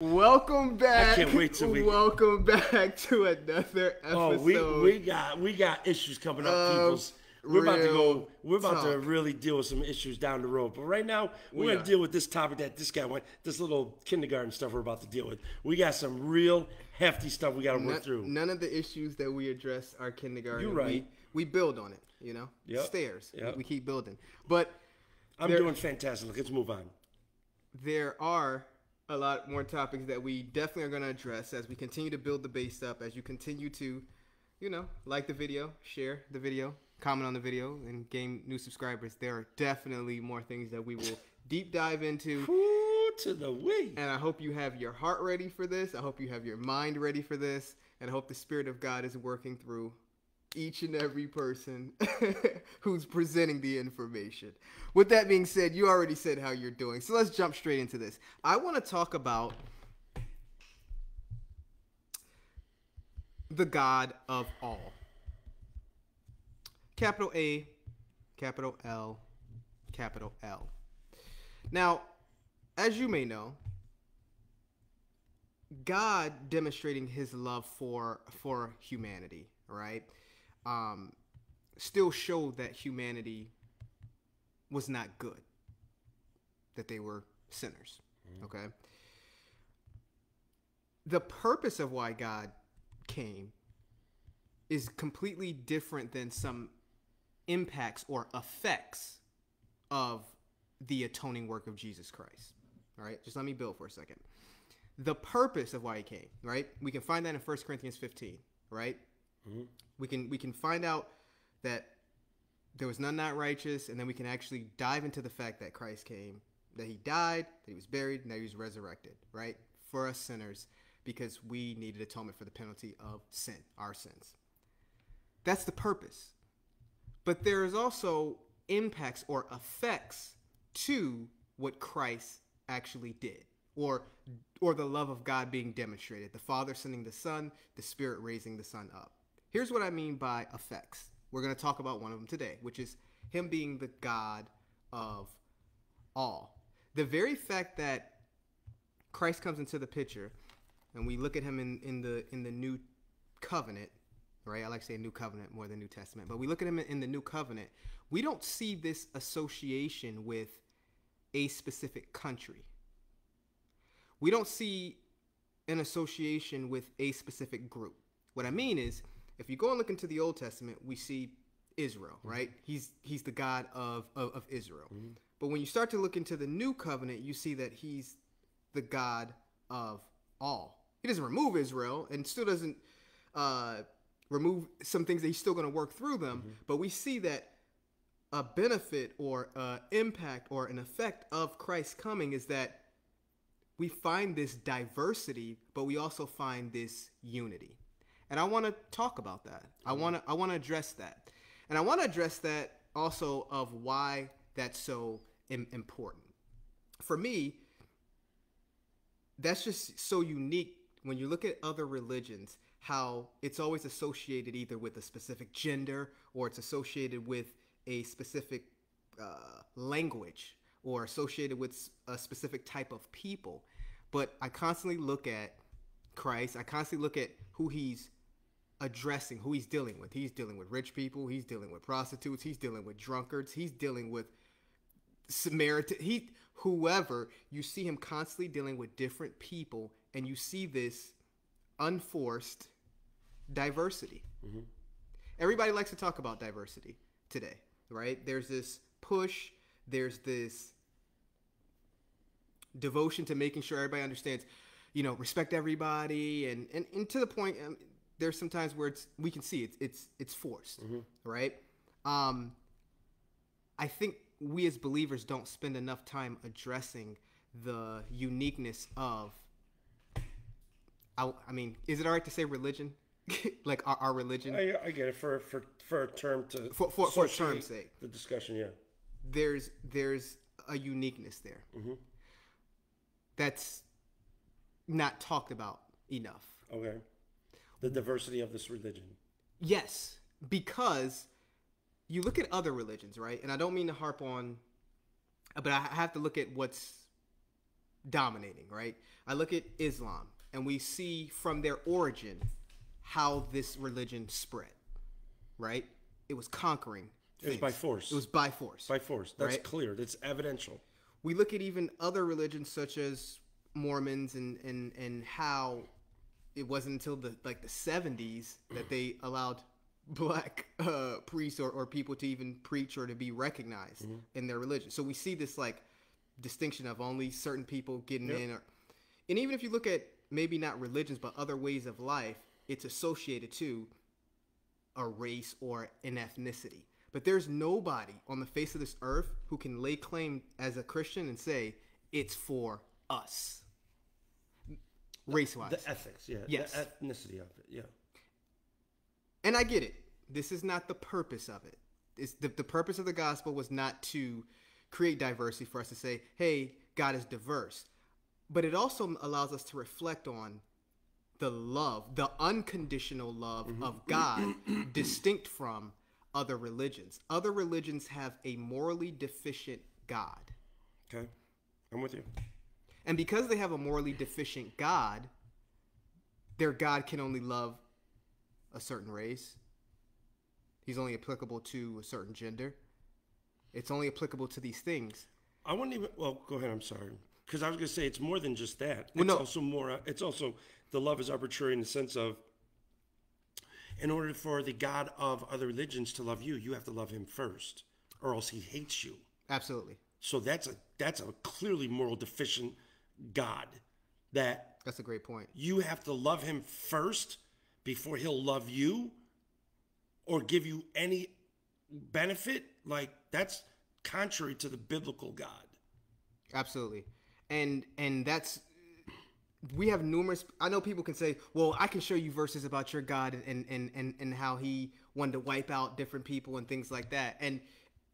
Welcome back. I can't wait till we- Welcome back to another episode. Oh, we, we got we got issues coming up, peoples. We're about to go. We're about to really deal with some issues down the road. But right now, we're We gonna are. deal with this topic that this guy went. This little kindergarten stuff we're about to deal with. We got some real hefty stuff we got to work through. none of the issues that we address are kindergarten. You're right. We, we build on it. You know, Yep. stairs. Yep. We keep building. But I'm there- doing fantastic. Let's move on. there are a lot more topics that we definitely are going to address as we continue to build the base up, as you continue to, you know, like the video, share the video, comment on the video, and gain new subscribers. There are definitely more things that we will deep dive into. Ooh, to the way. And I hope you have your heart ready for this. I hope you have your mind ready for this. And I hope the Spirit of God is working through each and every person who's presenting the information. With that being said, you already said how you're doing. So let's jump straight into this. I want to talk about the God of all. Capital A, capital L, capital L. Now, as you may know, God demonstrating his love for for humanity, right? Um, still showed that humanity was not good, that they were sinners. Okay. The purpose of why God came is completely different than some impacts or effects of the atoning work of Jesus Christ. All right, just let me build for a second. The purpose of why he came, right? We can find that in 1 Corinthians 15, right? Mm-hmm. We can we can find out that there was none not righteous, and then we can actually dive into the fact that Christ came, that he died, that he was buried, and that he was resurrected, right? For us sinners, because we needed atonement for the penalty of sin, our sins. That's the purpose. But there is also impacts or effects to what Christ actually did or or the love of God being demonstrated. The Father sending the Son, the Spirit raising the Son up. Here's what I mean by effects. We're going to talk about one of them today, which is him being the God of all. The very fact that Christ comes into the picture and we look at him in, in the in the new covenant, right? I like saying new covenant more than New Testament, but we look at him in the new covenant, we don't see this association with a specific country. We don't see an association with a specific group. What I mean is, if you go and look into the Old Testament, we see Israel, right? He's he's the God of of, of Israel. But when you start to look into the New Covenant, you see that he's the God of all. He doesn't remove Israel and still doesn't uh, remove some things that he's still going to work through them. But we see that a benefit or uh, impact or an effect of Christ's coming is that we find this diversity, but we also find this unity. And I want to talk about that. I want to I want to address that. And I want to address that also of why that's so Im- important. For me, that's just so unique when you look at other religions how it's always associated either with a specific gender or it's associated with a specific uh, language or associated with a specific type of people but i constantly look at christ i constantly look at who he's addressing who he's dealing with. He's dealing with rich people. He's dealing with prostitutes. He's dealing with drunkards. He's dealing with Samaritan, he whoever you see him constantly dealing with different people, and you see this unforced diversity. Everybody likes to talk about diversity today, right? There's this push, there's this devotion to making sure everybody understands, you know, respect everybody, and and, and to the point, um, there's some times where it's we can see it's it's it's forced, right? Um, I think we as believers don't spend enough time addressing the uniqueness of. I, I mean, is it all right to say religion? like our, our religion? I, I get it for for for a term to For- for- for term's sake. The discussion, yeah. there's there's a uniqueness there that's not talked about enough. Okay. The diversity of this religion. Yes, because you look at other religions, right? And I don't mean to harp on, but I have to look at what's dominating, right? I look at Islam and we see from their origin how this religion spread, right? It was conquering. It was by force. It was by force. by force. That's Right. clear. That's evidential. we look at even other religions such as Mormons and and and how it wasn't until the like the 70s that they allowed black uh, priests or, or people to even preach or to be recognized in their religion. So we see this like distinction of only certain people getting in or and even if you look at maybe not religions but other ways of life, it's associated to a race or an ethnicity. But there's nobody on the face of this earth who can lay claim as a Christian and say it's for us. Race wise. The ethics, yeah. Yes. The ethnicity of it, yeah. and I get it. This is not the purpose of it. It's the, the purpose of the gospel was not to create diversity for us to say, hey, God is diverse. But it also allows us to reflect on the love, the unconditional love of mm-hmm. God, distinct from other religions. Other religions have a morally deficient God. Okay. I'm with you. And because they have a morally deficient God, their God can only love a certain race. He's only applicable to a certain gender. It's only applicable to these things. I wouldn't even. Well, go ahead. I'm sorry, because I was going to say it's more than just that. Well, it's no. also more. It's also the love is arbitrary in the sense of, in order for the God of other religions to love you, you have to love Him first, or else He hates you. Absolutely. So that's a that's a clearly moral deficient God that That's a great point. you have to love Him first before He'll love you, or give you any benefit. Like that's contrary to the biblical God. Absolutely. And and that's we have numerous I know people can say, "Well, I can show you verses about your God and and and and how he wanted to wipe out different people and things like that." And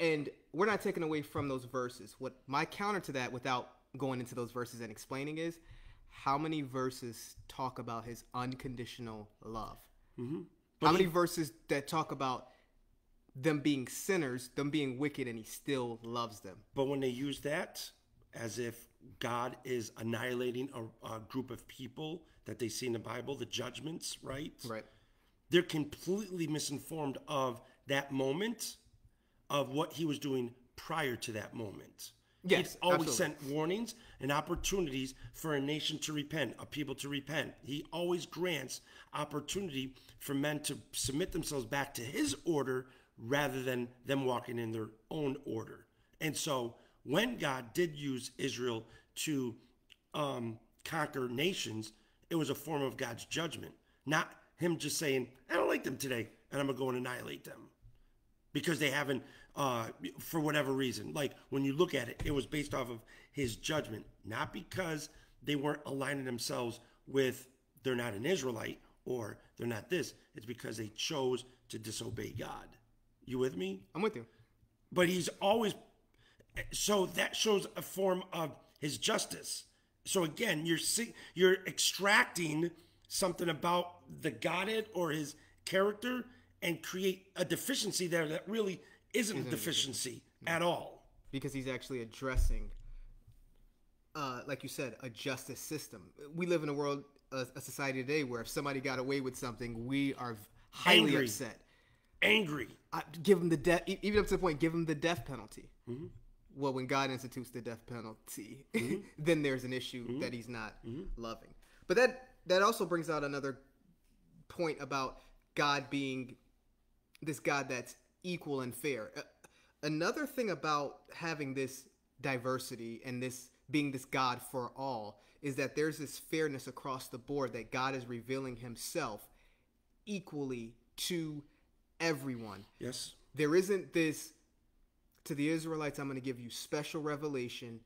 and we're not taking away from those verses. What my counter to that without going into those verses and explaining is how many verses talk about his unconditional love? Mm-hmm. How many verses that talk about them being sinners, them being wicked, and he still loves them? But when they use that as if God is annihilating a, a group of people that they see in the Bible, the judgments, right? Right. They're completely misinformed of that moment, of what he was doing prior to that moment. Yes, he always absolutely. sent warnings and opportunities for a nation to repent, a people to repent. He always grants opportunity for men to submit themselves back to his order rather than them walking in their own order. And so when God did use Israel to um, conquer nations, it was a form of God's judgment, not him just saying, I don't like them today, and I'm going to go and annihilate them because they haven't, uh, for whatever reason. Like when you look at it, it was based off of his judgment, not because they weren't aligning themselves with they're not an Israelite or they're not this. It's because they chose to disobey God. You with me? I'm with you. but he's always so that shows a form of his justice so again you're see, you're extracting something about the godhead or his character and create a deficiency there that really isn't, a deficiency at all. Because he's actually addressing uh, like you said a justice system. We live in a world a, a society today where if somebody got away with something we are highly Angry. upset. Angry. I, give him the death even up to the point give him the death penalty. Mm-hmm. Well when god institutes the death penalty mm-hmm. then there's an issue mm-hmm. that he's not loving. But that that also brings out another point about god being this God that's equal and fair. Uh, another thing about having this diversity and this being this God for all is that there's this fairness across the board that God is revealing himself equally to everyone. yes There isn't this to the Israelites, I'm going to give you special revelation.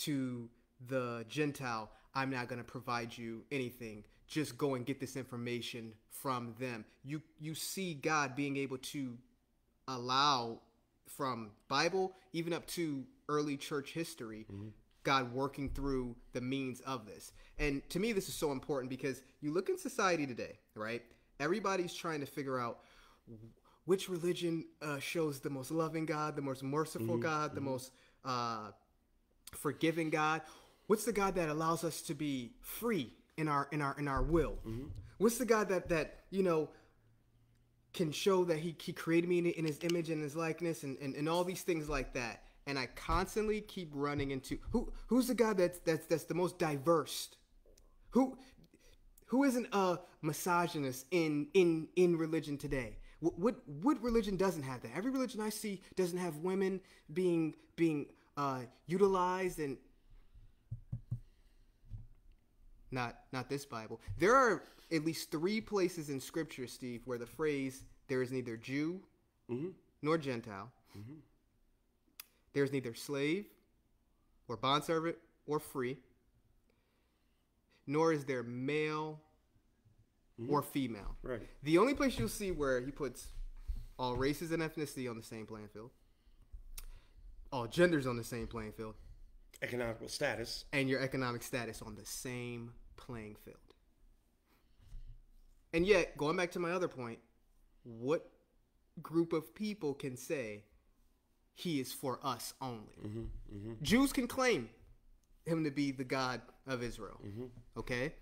To the Gentile, I'm not going to provide you anything. Just go and get this information from them. You you see God being able to allow from Bible even up to early church history, God working through the means of this. And to me, this is so important because you look in society today, right? Everybody's trying to figure out which religion uh, shows the most loving God, the most merciful God, the most uh, forgiving God. What's the God that allows us to be free in our in our in our will? What's the God that that you know can show that he, he created me in, in his image and his likeness and, and, and all these things like that? And I constantly keep running into who who's the God that's that's that's the most diverse? Who who isn't a misogynist in in in religion today? What, what what religion doesn't have that? Every religion I see doesn't have women being being uh, utilized and not not this Bible. There are at least three places in Scripture, Steve, where the phrase "there is neither Jew mm-hmm. nor Gentile," mm-hmm. there is neither slave or bondservant or free, nor is there male mm-hmm. or female. Right. The only place you'll see where he puts all races and ethnicity on the same playing field, all genders on the same playing field, Economical status. and your economic status on the same playing field. And yet, going back to my other point, what group of people can say he is for us only? Mm-hmm, mm-hmm. Jews can claim him to be the God of Israel. Mm-hmm. Okay?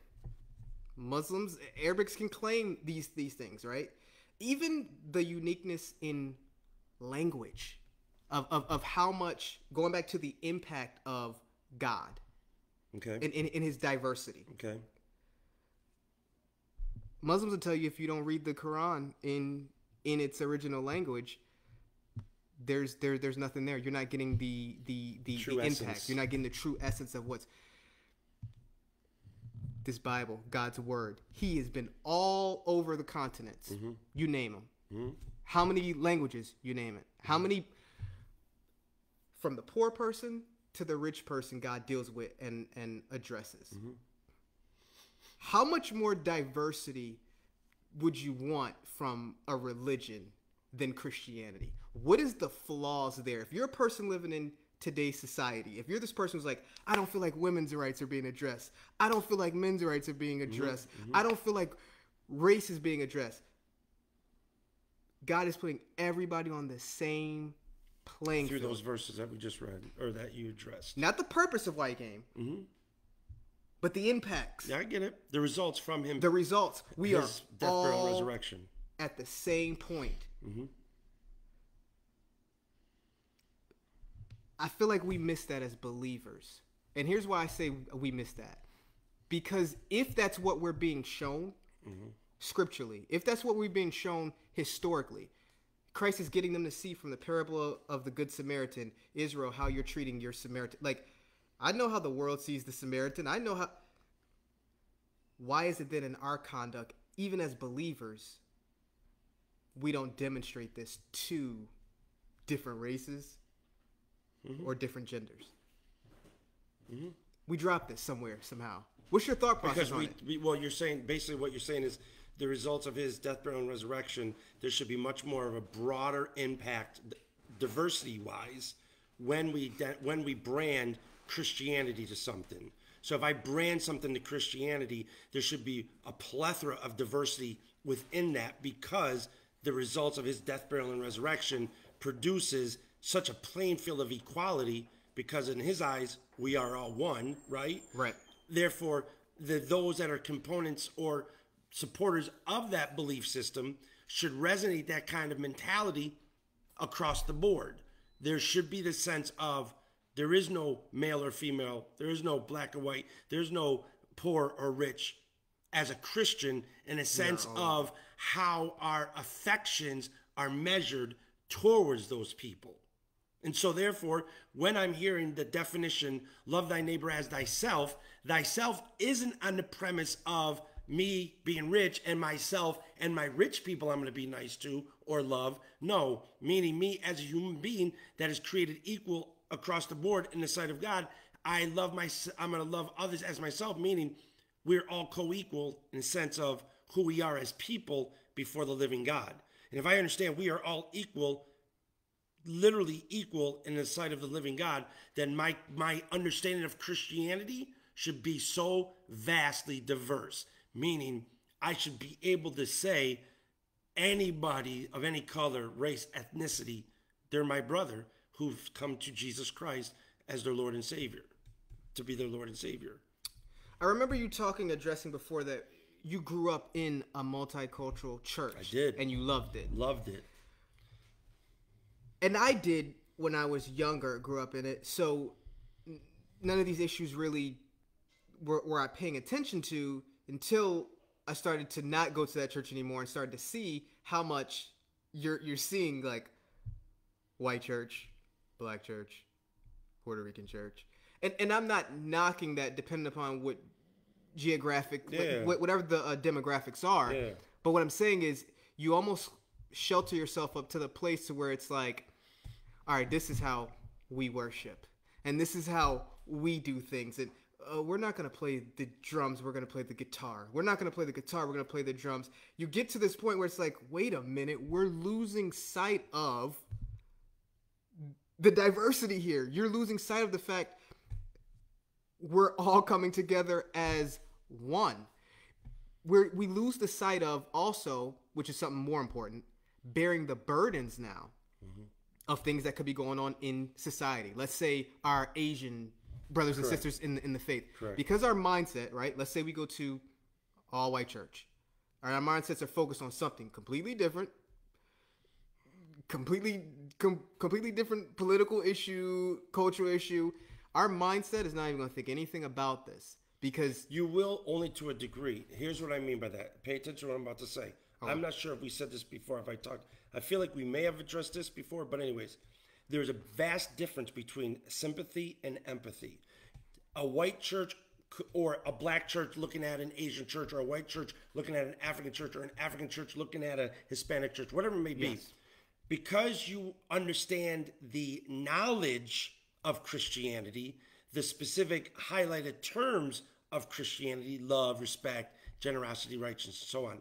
Muslims, Arabics can claim these these things, right? Even the uniqueness in language of, of, of how much going back to the impact of God Okay. in, in, in his diversity. okay. Muslims will tell you if you don't read the Quran in in its original language, there's there there's nothing there. You're not getting the the the, True the impact. essence. You're not getting the true essence of what's this Bible, God's word. He has been all over the continents. Mm-hmm. You name them. Mm-hmm. How many languages? You name it. How mm-hmm. many from the poor person to the rich person God deals with and and addresses. Mm-hmm. How much more diversity would you want from a religion than Christianity? What is the flaws there? If you're a person living in today's society, if you're this person who's like, I don't feel like women's rights are being addressed, I don't feel like men's rights are being mm-hmm. addressed, mm-hmm. I don't feel like race is being addressed. God is putting everybody on the same playing Through field. those verses that we just read or that you addressed. Not the purpose of why he came, mm-hmm. but the impacts, Yeah, I get it. The results from him. the results. We his are death, burial, resurrection. at the same point. Mm-hmm. I feel like we miss that as believers. And here's why I say we miss that. Because if that's what we're being shown mm-hmm. scripturally, if that's what we've been shown historically, Christ is getting them to see from the parable of the Good Samaritan, Israel, how you're treating your Samaritan. Like, I know how the world sees the Samaritan. I know how. Why is it that in our conduct, even as believers, we don't demonstrate this to different races mm-hmm. or different genders? Mm-hmm. We drop this somewhere somehow. What's your thought process Because on we, we, well, you're saying basically what you're saying is the results of his death, burial, and resurrection. There should be much more of a broader impact, diversity wise, when we de- when we brand Christianity to something. So if I brand something to Christianity, there should be a plethora of diversity within that because the results of his death, burial, and resurrection produces such a playing field of equality because in his eyes we are all one, right? Right. Therefore, the those that are components or supporters of that belief system should resonate that kind of mentality across the board. There should be the sense of there is no male or female, there is no black or white, there's no poor or rich as a Christian in a sense of how our affections are measured towards those people. And so, therefore, when I'm hearing the definition, love thy neighbor as thyself, thyself isn't on the premise of me being rich and myself and my rich people I'm going to be nice to or love. No, meaning me as a human being that is created equal across the board in the sight of God. I love my, I'm going to love others as myself, meaning we're all co-equal in the sense of who we are as people before the living God. And if I understand we are all equal literally equal in the sight of the living God, then my my understanding of Christianity should be so vastly diverse. Meaning, I should be able to say anybody of any color, race, ethnicity, they're my brother who've come to Jesus Christ as their Lord and Savior. to be their Lord and Savior. I remember you talking, addressing before that you grew up in a multicultural church. I did. And you loved it. Loved it. And I did when I was younger, grew up in it. So none of these issues really were, were I paying attention to until I started to not go to that church anymore and started to see how much you're you're seeing like white church, black church, Puerto Rican church. And and I'm not knocking that depending upon what geographic Yeah. wh- whatever the uh, demographics are. Yeah. But what I'm saying is you almost shelter yourself up to the place to where it's like all right, this is how we worship, and this is how we do things. And uh, we're not gonna play the drums. We're gonna play the guitar. We're not gonna play the guitar. We're gonna play the drums. You get to this point where it's like, wait a minute, we're losing sight of the diversity here. You're losing sight of the fact we're all coming together as one. We're, we lose the sight of also, which is something more important, bearing the burdens now of things that could be going on in society. Let's say our Asian brothers and sisters in the, in the faith. Correct. Because our mindset, right? Let's say we go to all white church. All right, our mindsets are focused on something completely different, completely com- completely different political issue, cultural issue. Our mindset is not even going to think anything about this because You will only to a degree. Here's what I mean by that. Pay attention to what I'm about to say. Oh. I'm not sure if we said this before, if I talked. I feel like we may have addressed this before, but anyways, there's a vast difference between sympathy and empathy. A white church or a black church looking at an Asian church, or a white church looking at an African church, or an African church looking at a Hispanic church, whatever it may be. Because you understand the knowledge of Christianity, the specific highlighted terms of Christianity love, respect, generosity, righteousness, and so on.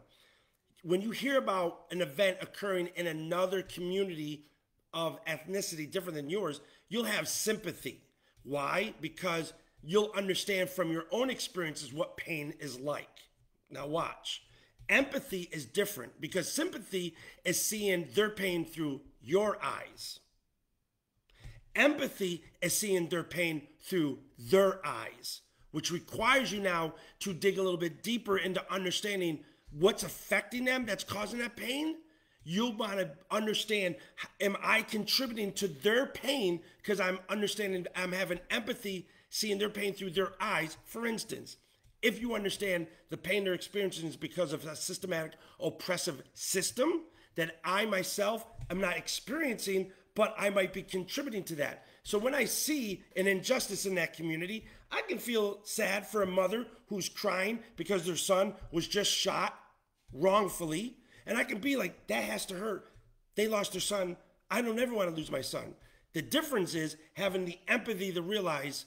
When you hear about an event occurring in another community of ethnicity different than yours, you'll have sympathy. Why? Because you'll understand from your own experiences what pain is like. Now, watch. Empathy is different because sympathy is seeing their pain through your eyes. Empathy is seeing their pain through their eyes, which requires you now to dig a little bit deeper into understanding what's affecting them that's causing that pain. You'll want to understand am I contributing to their pain because I'm understanding, I'm having empathy, seeing their pain through their eyes. For instance, if you understand the pain they're experiencing is because of a systematic oppressive system that I myself am not experiencing, but I might be contributing to that. So when I see an injustice in that community, I can feel sad for a mother who's crying because their son was just shot wrongfully. And I can be like, that has to hurt. They lost their son. I don't ever want to lose my son. The difference is having the empathy to realize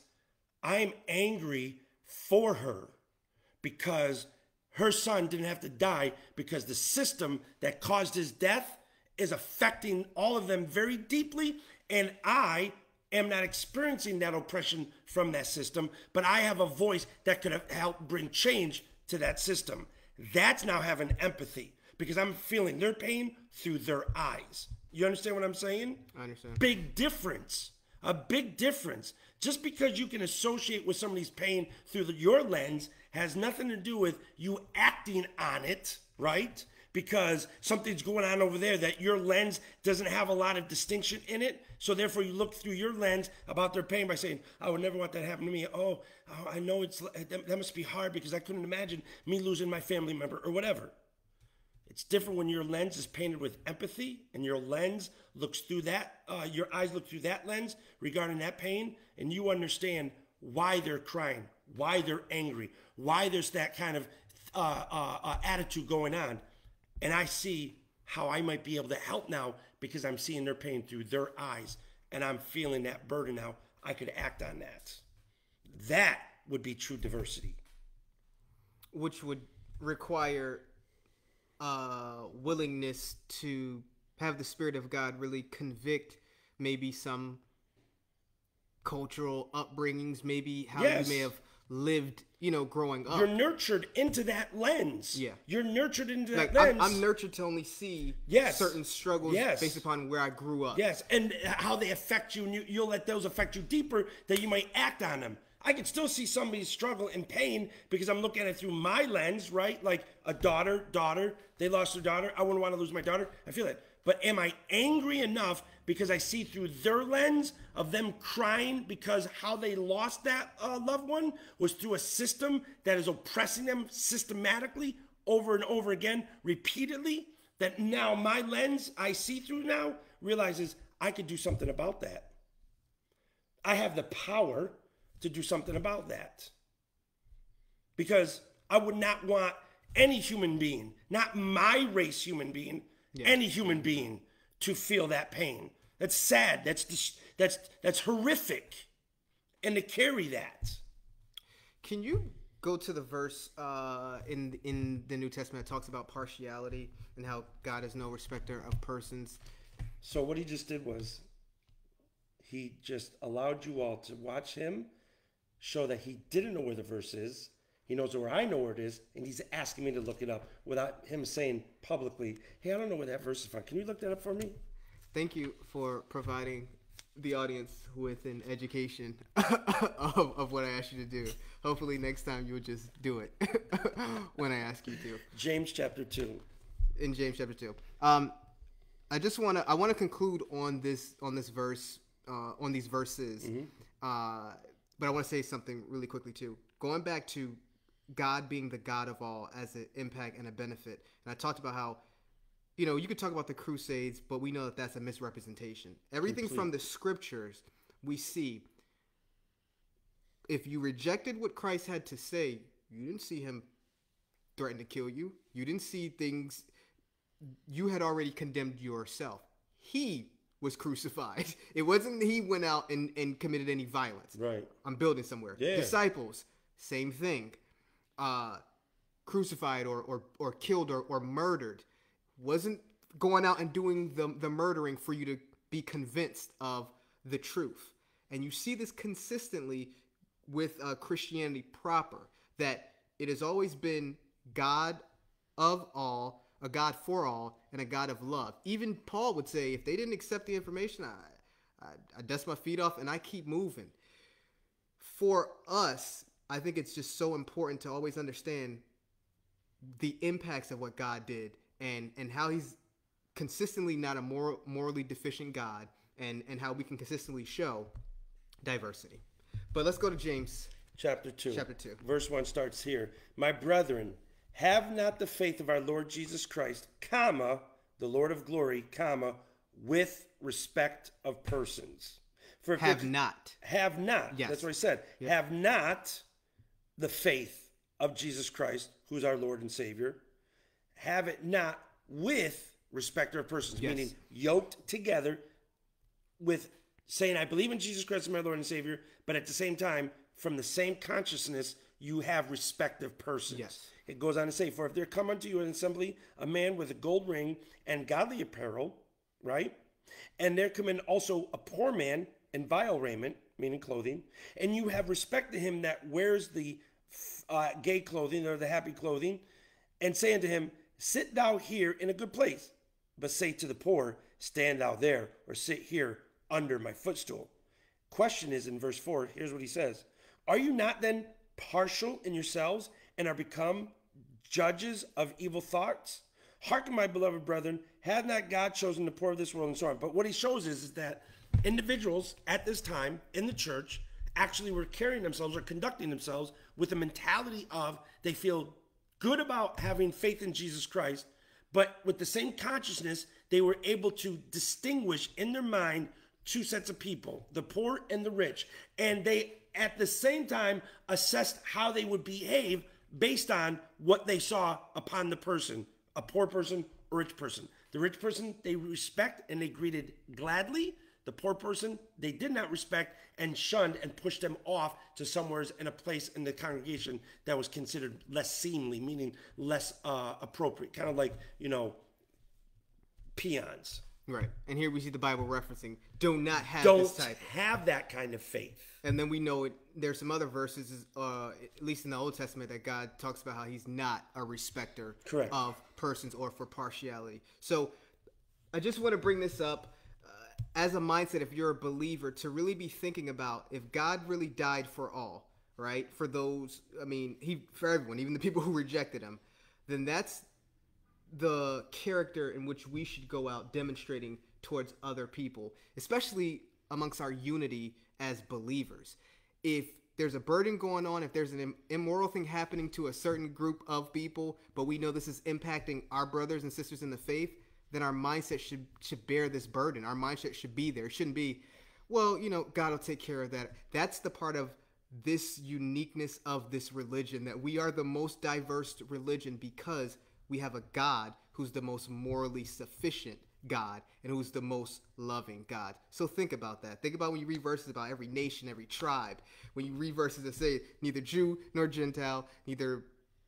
I'm angry for her because her son didn't have to die because the system that caused his death is affecting all of them very deeply. And I am not experiencing that oppression from that system, but I have a voice that could have helped bring change to that system. That's now having empathy because I'm feeling their pain through their eyes. You understand what I'm saying? I understand. Big difference. A big difference. Just because you can associate with somebody's pain through the, your lens has nothing to do with you acting on it, right? Because something's going on over there that your lens doesn't have a lot of distinction in it. So therefore, you look through your lens about their pain by saying, "I would never want that to happen to me." Oh, oh I know it's that, that must be hard because I couldn't imagine me losing my family member or whatever. It's different when your lens is painted with empathy and your lens looks through that, uh, your eyes look through that lens regarding that pain, and you understand why they're crying, why they're angry, why there's that kind of uh, uh, uh, attitude going on. And I see how I might be able to help now because I'm seeing their pain through their eyes and I'm feeling that burden now. I could act on that. That would be true diversity. which would require uh willingness to have the spirit of God really convict maybe some cultural upbringings, maybe how Yes. you may have lived, you know, growing up. You're nurtured into that lens. Yeah. You're nurtured into that like I'm, lens. I'm nurtured to only see Yes. certain struggles Yes. based upon where I grew up. Yes, and how they affect you, and you, you'll let those affect you deeper that you might act on them. I can still see somebody's struggle and pain because I'm looking at it through my lens, right? Like a daughter, daughter, they lost their daughter. I wouldn't want to lose my daughter. I feel it. But am I angry enough because I see through their lens of them crying because how they lost that uh, loved one was through a system that is oppressing them systematically over and over again, repeatedly? That now my lens I see through now realizes I could do something about that. I have the power to do something about that. Because I would not want any human being, not my race human being, yeah. any human being to feel that pain. That's sad. That's that's that's horrific, and to carry that. Can you go to the verse uh, in in the New Testament that talks about partiality and how God is no respecter of persons? So what he just did was he just allowed you all to watch him show that he didn't know where the verse is he knows where I know where it is, and he's asking me to look it up without him saying publicly, "Hey, I don't know where that verse is from. Can you look that up for me?" Thank you for providing the audience with an education of, of what I asked you to do. Hopefully, next time you'll just do it when I ask you to. James chapter two. In James chapter two, um, I just want to I want to conclude on this on this verse uh, on these verses, mm-hmm. uh, but I want to say something really quickly too. Going back to God being the God of all as an impact and a benefit. And I talked about how, you know, you could talk about the Crusades, but we know that that's a misrepresentation. Everything Complete. from the scriptures we see. If you rejected what Christ had to say, you didn't see him threaten to kill you. You didn't see things you had already condemned yourself. He was crucified. It wasn't he went out and, and committed any violence. Right. I'm building somewhere. Yeah. Disciples, same thing uh, crucified or, or, or killed or, or murdered wasn't going out and doing the, the murdering for you to be convinced of the truth. And you see this consistently with uh, Christianity proper, that it has always been God of all, a God for all, and a God of love. Even Paul would say, if they didn't accept the information, I, I, I dust my feet off and I keep moving. For us, I think it's just so important to always understand the impacts of what God did and and how he's consistently not a moral, morally deficient God and and how we can consistently show diversity. But let's go to James chapter 2. Chapter 2. Verse 1 starts here. My brethren, have not the faith of our Lord Jesus Christ, comma, the Lord of glory, comma, with respect of persons. For have not. Have not. Yes. That's what I said. Yep. Have not the faith of Jesus Christ, who's our Lord and Savior, have it not with respect of persons, yes. meaning yoked together with saying, I believe in Jesus Christ as my Lord and Savior, but at the same time, from the same consciousness, you have respective persons. Yes. It goes on to say, For if there come unto you an assembly a man with a gold ring and godly apparel, right? And there come in also a poor man in vile raiment, meaning clothing, and you have respect to him that wears the uh, gay clothing or the happy clothing, and say unto him, Sit thou here in a good place, but say to the poor, Stand thou there, or sit here under my footstool. Question is in verse 4, here's what he says Are you not then partial in yourselves and are become judges of evil thoughts? Hearken, my beloved brethren, have not God chosen the poor of this world and so on? But what he shows is, is that individuals at this time in the church actually were carrying themselves or conducting themselves with a mentality of they feel good about having faith in Jesus Christ, but with the same consciousness, they were able to distinguish in their mind two sets of people, the poor and the rich. And they, at the same time, assessed how they would behave based on what they saw upon the person, a poor person or rich person. The rich person they respect and they greeted gladly. The poor person they did not respect and shunned and pushed them off to somewheres in a place in the congregation that was considered less seemly, meaning less uh, appropriate, kind of like, you know, peons. Right. And here we see the Bible referencing do not have Don't this type. have that kind of faith. And then we know it there's some other verses uh, at least in the Old Testament that God talks about how he's not a respecter Correct. of persons or for partiality. So I just want to bring this up as a mindset, if you're a believer, to really be thinking about if God really died for all, right? For those, I mean, he for everyone, even the people who rejected him, then that's the character in which we should go out demonstrating towards other people, especially amongst our unity as believers. If there's a burden going on, if there's an immoral thing happening to a certain group of people, but we know this is impacting our brothers and sisters in the faith, then our mindset should should bear this burden. Our mindset should be there. It shouldn't be, well, you know, God will take care of that. That's the part of this uniqueness of this religion that we are the most diverse religion because we have a God who's the most morally sufficient God and who's the most loving God. So think about that. Think about when you read verses about every nation, every tribe. When you read verses that say neither Jew nor Gentile, neither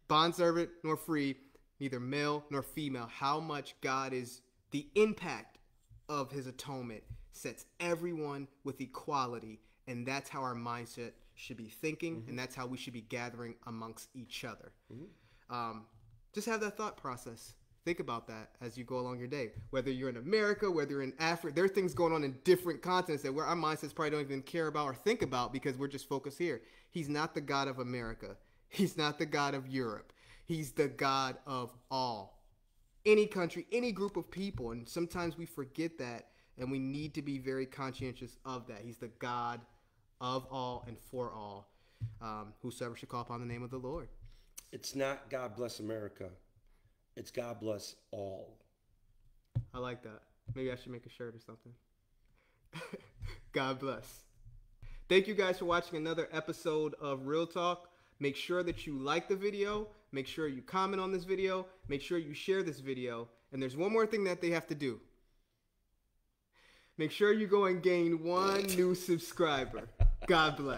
bondservant nor free, neither male nor female, how much God is the impact of his atonement sets everyone with equality. And that's how our mindset should be thinking, mm-hmm. and that's how we should be gathering amongst each other. Mm-hmm. Um, just have that thought process. Think about that as you go along your day. Whether you're in America, whether you're in Africa, there are things going on in different continents that where our mindsets probably don't even care about or think about because we're just focused here. He's not the God of America. He's not the God of Europe. He's the God of all. Any country, any group of people. And sometimes we forget that and we need to be very conscientious of that. He's the God of all and for all. Um, whosoever should call upon the name of the Lord. It's not God bless America. It's God bless all. I like that. Maybe I should make a shirt or something. God bless. Thank you guys for watching another episode of Real Talk. Make sure that you like the video. Make sure you comment on this video. Make sure you share this video. And there's one more thing that they have to do. Make sure you go and gain one new subscriber. God bless.